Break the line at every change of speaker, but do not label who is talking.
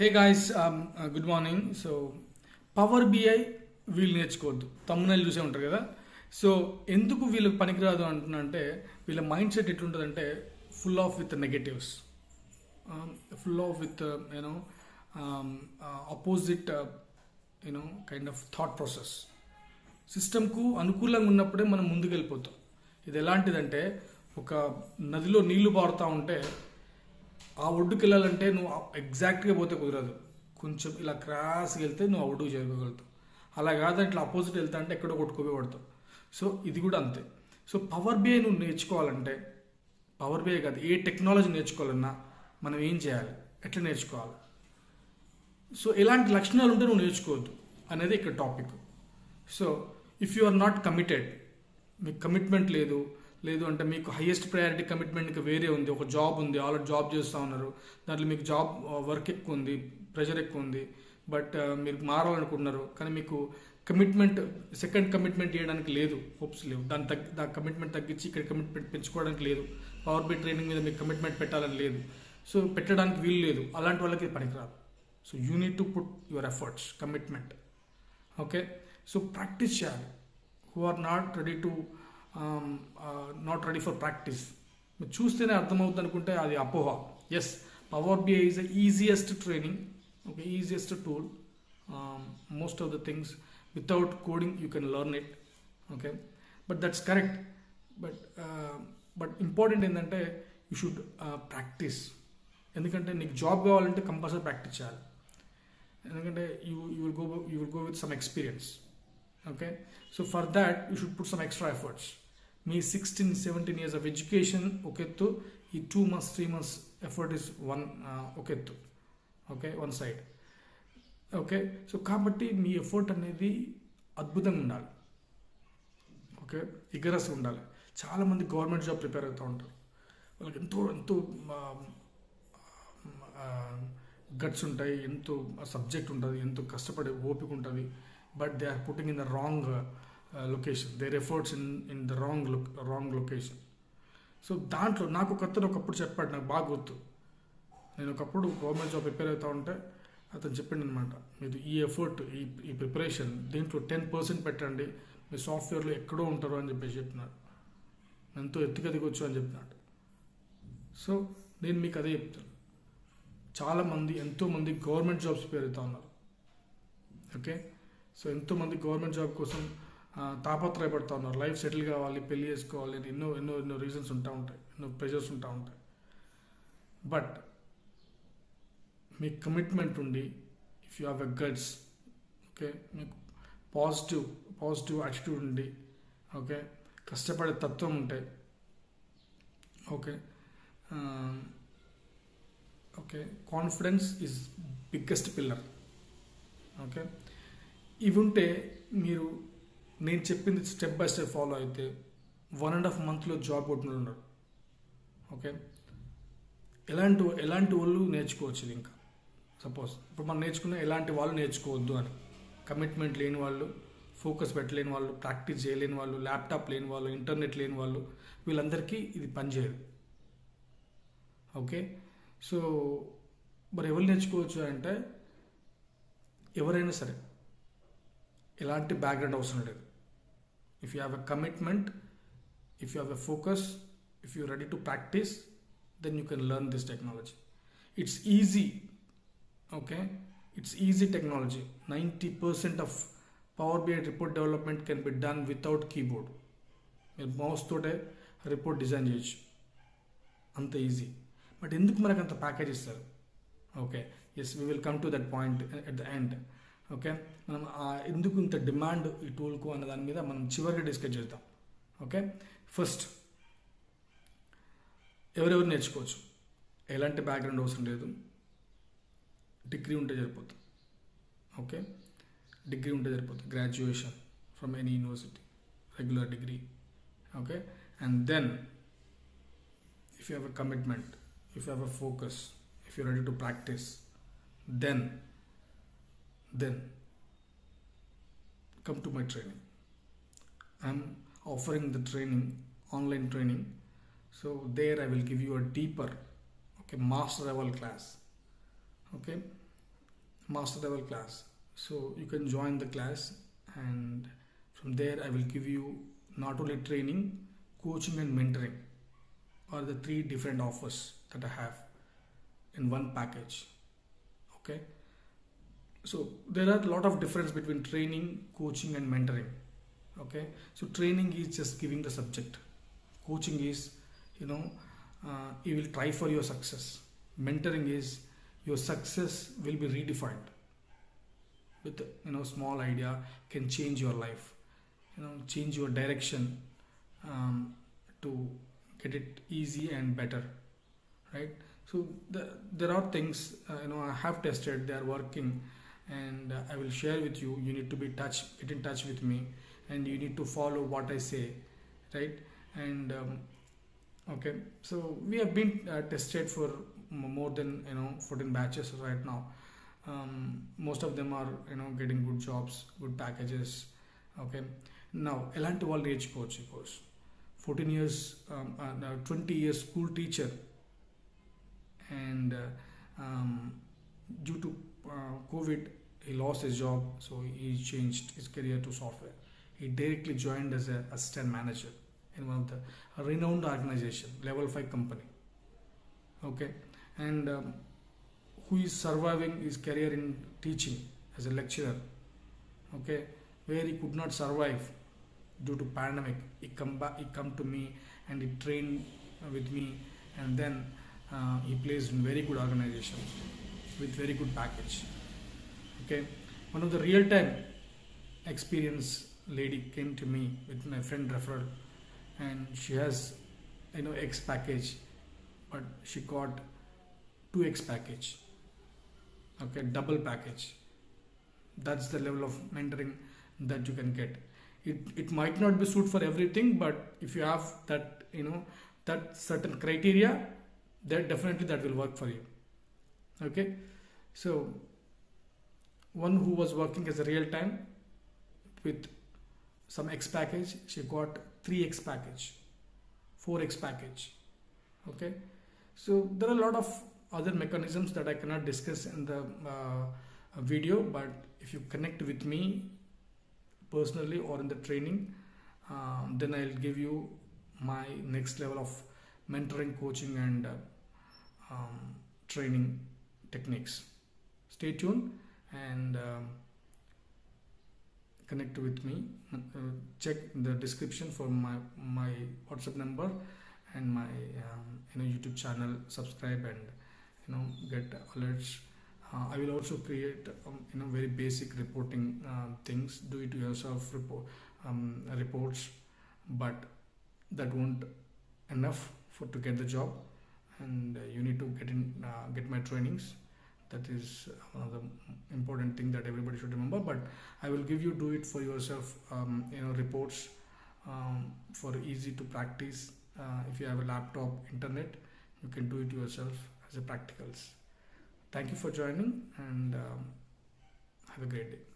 Hey guys good morning so power BI వీళ్ళు నేర్చుకోవద్దు. తమ్ముళ్ళు చూసే ఉంటారు కదా. సో ఎందుకు వీళ్ళకి పనికిరాదు అంటున్నంటే వీళ్ళ మైండ్ సెట్ ఎట్లుంటుందంటే full of with negatives full of with you know opposite you know kind of thought process సిస్టమ్కు అనుకూలంగా ఉన్నప్పుడే మనం ముందుకు వెళ్ళిపోతాం ఇది ఎలాంటిదంటే ఒక నదిలో నీళ్ళు పారుతూ ఉంటే ఆ ఒడ్డుకి వెళ్ళాలంటే నువ్వు ఎగ్జాక్ట్గా పోతే కుదరదు. కొంచెం ఇలా క్రాస్కి వెళ్తే నువ్వు ఆ ఒడ్డుకు చేరుకోగలుగుతావు. అలా కాదు ఇట్లా అపోజిట్ వెళ్తా అంటే ఎక్కడో కొట్టుకోపోయి పడతావు. సో ఇది కూడా అంతే. సో పవర్ బిఐ నువ్వు నేర్చుకోవాలంటే పవర్ బిఐ కాదు ఏ టెక్నాలజీ నేర్చుకోవాలన్నా మనం ఏం చేయాలి? ఎట్లా నేర్చుకోవాలి? సో ఎలాంటి లక్షణాలు ఉంటే నువ్వు నేర్చుకోవద్దు అనేది ఇక్కడ topic so if you are not committed మీకు కమిట్మెంట్ లేదు లేదు అంటే మీకు హైయెస్ట్ ప్రయారిటీ కమిట్మెంట్ వేరే ఉంది. ఒక జాబ్ ఉంది. ఆల్రెడీ జాబ్ చేస్తూ ఉన్నారు. దాంట్లో మీకు జాబ్ వర్క్ ఎక్కువ ఉంది. ప్రెషర్ ఎక్కువ ఉంది. బట్ మీరు మారాలనుకుంటున్నారు. కానీ మీకు కమిట్మెంట్ సెకండ్ కమిట్మెంట్ చేయడానికి లేదు. హోప్స్ లేవు. దాని తగ్గి దాని కమిట్మెంట్ తగ్గించి ఇక్కడ కమిట్మెంట్ పెంచుకోవడానికి లేదు. పవర్ బీ ట్రైనింగ్ మీద మీకు కమిట్మెంట్ పెట్టాలని లేదు. సో పెట్టడానికి వీలు లేదు. అలాంటి వాళ్ళకి పనికిరాదు. So you need to put your efforts commitment okay so practice చేయాలి. Who are not ready to not ready for practice మీరు చూస్తేనే అర్థమవుతుంది అనుకుంటే అది అపోహ. Yes power BI is the easiest training okay easiest tool most of the things without coding you can learn it okay but that's correct but but important ఏంటంటే you should practice ఎందుకంటే నీకు job కావాలంటే compulsory practice చేయాలి. ఎందుకంటే you you will go you will go with some experience okay so for that you should put some extra efforts me sixteen seventeen years of education ఒక ఎత్తు ఈ two months three months effort is one ఒక ఎత్తు okay one side okay so కాబట్టి మీ effort అనేది అద్భుతంగా ఉండాలి. ఓకే ఇగరస్గా ఉండాలి. చాలామంది గవర్నమెంట్ జాబ్ ప్రిపేర్ అవుతూ ఉంటారు. వాళ్ళకి ఎంతో ఎంతో గట్స్ ఉంటాయి ఎంతో సబ్జెక్ట్ ఉంటుంది ఎంతో కష్టపడే ఓపిక ఉంటుంది but they are putting in the wrong location there efforts in in the wrong loc wrong location so దాంట్లో నాకు ఒక అతను ఒకప్పుడు చెప్పాడు నాకు బాగా గుర్తు. నేను ఒకప్పుడు గవర్నమెంట్ జాబ్ ప్రిపేర్ అవుతా ఉంటే అతను చెప్పిండు అనమాట మీరు ఈ ఎఫర్ట్ ఈ ఈ ప్రిపరేషన్ దీంట్లో టెన్ పర్సెంట్ పెట్టండి మీ సాఫ్ట్వేర్లో ఎక్కడో ఉంటారు అని చెప్పేసి చెప్పినాడు. ఎంతో ఎత్తుకెదిగొచ్చు అని చెప్పినాడు. సో నేను మీకు అదే చెప్తాను. చాలామంది ఎంతోమంది గవర్నమెంట్ జాబ్స్ పేరుతా ఉన్నారు. ఓకే సో ఎంతోమంది గవర్నమెంట్ జాబ్ కోసం తాపత్రయపడుతూ ఉన్నారు లైఫ్ సెటిల్ కావాలి పెళ్ళి చేసుకోవాలి అని ఎన్నో ఎన్నో ఎన్నో రీజన్స్ ఉంటా ఉంటాయి. ఎన్నో ప్రెషర్స్ ఉంటా ఉంటాయి. బట్ మీ కమిట్మెంట్ ఉండి if you have a guts okay మీకు పాజిటివ్ పాజిటివ్ యాటిట్యూడ్ ఉండి ఓకే కష్టపడే తత్వం ఉంటే okay okay confidence is biggest pillar okay ఇవి ఉంటే మీరు నేను చెప్పింది స్టెప్ బై స్టెప్ ఫాలో అయితే వన్ అండ్ హాఫ్ మంత్లో జాబ్ కొట్టిన ఉన్నారు ఓకే ఎలాంటి ఎలాంటి వాళ్ళు నేర్చుకోవచ్చు ఇది ఇంకా? సపోజ్ ఇప్పుడు మనం నేర్చుకున్న ఎలాంటి వాళ్ళు నేర్చుకోవద్దు అని. కమిట్మెంట్ లేని వాళ్ళు ఫోకస్ పెట్టలేని వాళ్ళు ప్రాక్టీస్ చేయలేని వాళ్ళు ల్యాప్టాప్ లేని వాళ్ళు ఇంటర్నెట్ లేని వాళ్ళు వీళ్ళందరికీ ఇది పనిచేయదు ఓకే సో మరి ఎవరు నేర్చుకోవచ్చు అంటే ఎవరైనా సరే ఎలాంటి బ్యాక్గ్రౌండ్ అవసరం లేదు. if you have a commitment if you have a focus if you ready to practise then you can learn this technology it's easy okay it's easy technology ninety percent of power BI report development can be done without keyboard మీరు mouse తోటే report design చేయొచ్చు అంత easy but ఎందుకు మనకు అంత package ఇస్తారు okay yes we will come to that point at the end Okay? మనం ఎందుకు ఇంత డిమాండ్ ఈ టూల్కు అన్న దాని మీద మనం చివరికి డిస్కస్ చేద్దాం. ఓకే? ఫస్ట్ ఎవరెవరు నేర్చుకోవచ్చు? ఎలాంటి బ్యాక్గ్రౌండ్ అవసరం లేదు. డిగ్రీ ఉంటే సరిపోతుంది. ఓకే? డిగ్రీ ఉంటే సరిపోతుంది. Graduation from any university. Regular degree. Okay? And then if you have a commitment if you have a focus if you ready to practice then then come to my training. I'm offering the training, online training. So there I will give you a deeper, okay, master level class. Okay, master level class. So you can join the class, and from there, I will give you not only training, coaching, and mentoring are the three different offers that I have in one package. Okay, so there are a lot of difference between training, coaching, and mentoring. Okay, so training is just giving the subject, coaching is you know uh, you will try for your success. Mentoring is your success will be redefined with you know small idea can change your life you know change your direction um, to get it easy and better right so the, there are things uh, you know i have tested they are working and uh, I will share with you. You need to be touch, get in touch with me, and you need to follow what I say, right? And um, okay, so we have been uh, tested for more than you know 14 batches right now. Um, most of them are you know getting good jobs, good packages. Okay, now Elanti Wall Rage Coach course, 14 years, um, uh, uh, 20 years school teacher, and uh, um, due to uh, COVID, he lost his job so he changed his career to software. He directly joined as a assistant manager in one of the renowned organization level 5 company. Okay? And um, who is surviving his career in teaching as a lecturer okay? Where he could not survive due to pandemic. He come back he come to me and he trained with me and then uh, he placed in very good organization with very good package okay? One of the real time experience lady came to me with my friend referral and she has you know x package but she got 2x package. Okay? Double package. That's the level of mentoring that you can get. It it might not be suit for everything but if you have that you know that certain criteria then definitely that will work for you. Okay? So one who was working as a real time with some x package she got 3x package 4x package okay? So there are a lot of other mechanisms that i cannot discuss in the uh, video but if you connect with me personally or in the training uh, then i'll give you my next level of mentoring coaching and uh, um, training techniques. Stay tuned and um, connect with me. Uh, check the description for my my whatsapp number and my um, you know youtube channel subscribe and you know get alerts. Uh, i will also create um, you know very basic reporting uh, things do it yourself report um, reports but that won't enough for to get the job. And uh, you need to get in uh, get my trainings that is one of the important thing that everybody should remember but i will give you do it for yourself um, you know reports um, for easy to practice. Uh, if you have a laptop internet you can do it yourself as a practicals. Thank you for joining and um, have a great day